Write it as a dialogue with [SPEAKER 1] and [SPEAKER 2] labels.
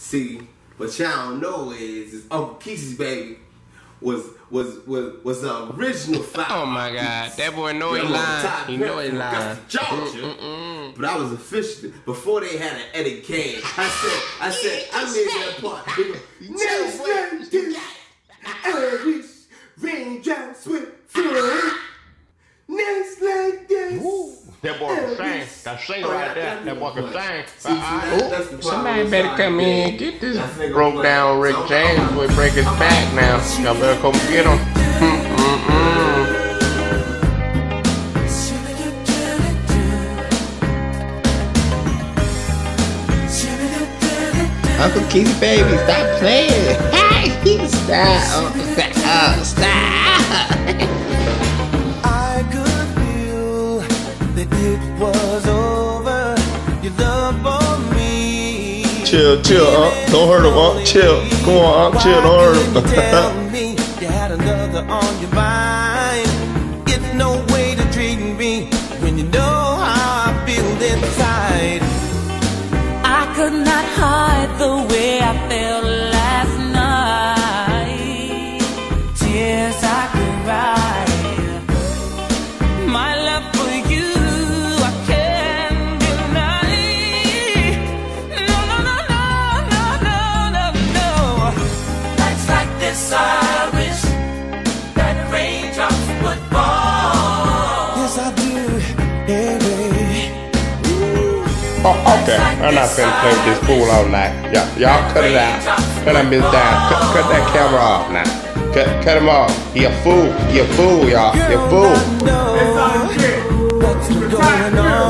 [SPEAKER 1] See, what y'all don't know is, is Uncle Kesey's baby was was was was the original fire.
[SPEAKER 2] Oh my God, that boy know he
[SPEAKER 1] Yeah, I'm
[SPEAKER 2] lying. He know he
[SPEAKER 1] from
[SPEAKER 2] lying.
[SPEAKER 1] Augusta, Georgia. But I was officially before they had an Eddie Kane. I said, I said, I made that part. They go, Next
[SPEAKER 2] That boy can sing. That singer right there. That boy can sing.
[SPEAKER 1] See, see, that- that's the problem.
[SPEAKER 2] Somebody better come in and get this broke down Rick
[SPEAKER 1] So-
[SPEAKER 2] James boy break his back now. Y'all better come get him. Mm-mm-mm.
[SPEAKER 3] Uncle Keith baby, stop playing. Hey, stop.
[SPEAKER 4] Was over. Your love for me.
[SPEAKER 5] Chill, chill, Unc. Don't hurt him, Unc. Uh, chill. Come on, Unc. Chill. Don't hurt
[SPEAKER 4] Why didn't tell me you had another on your mind? It's no way to treat me when you know how I feel inside.
[SPEAKER 6] I could not hide the way I felt
[SPEAKER 2] Oh, okay. I'm not finna play with this fool all night. Y'all, y'all cut it out. Cut that bitch down. Cut, cut that camera off now. Cut, cut him off. He a fool. He a fool, y'all. He a fool.
[SPEAKER 4] Girl, I